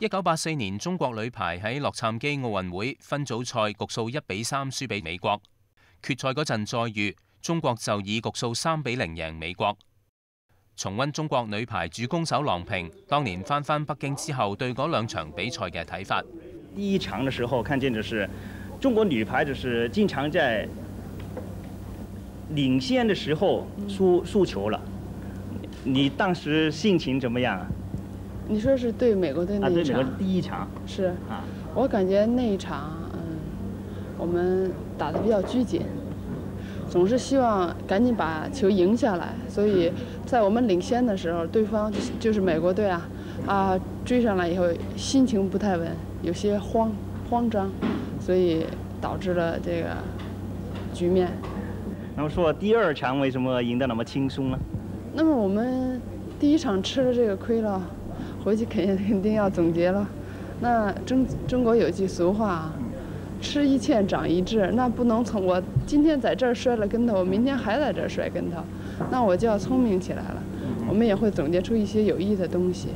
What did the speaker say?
一九八四年，中国女排喺洛杉矶奥运会分组赛局数一比三输俾美国，决赛嗰阵再遇中国就以局数三比零赢美国。重温中国女排主攻手郎平当年翻返北京之后对嗰两场比赛嘅睇法。第一场嘅时候，看见就是中国女排就是经常在领先嘅时候输输球了。你当时心情怎么样？你说是对美国队那一场，是，我感觉那一场，嗯，我们打的比较拘谨，总是希望赶紧把球赢下来。所以在我们领先的时候，对方就是美国队啊，啊追上来以后，心情不太稳，有些慌慌张，所以导致了这个局面。然后说第二场为什么赢得那么轻松呢？那么我们第一场吃了这个亏了。回去肯肯定要总结了。那中中国有句俗话，吃一堑长一智。那不能从我今天在这儿摔了跟头，我明天还在这儿摔跟头，那我就要聪明起来了。我们也会总结出一些有益的东西。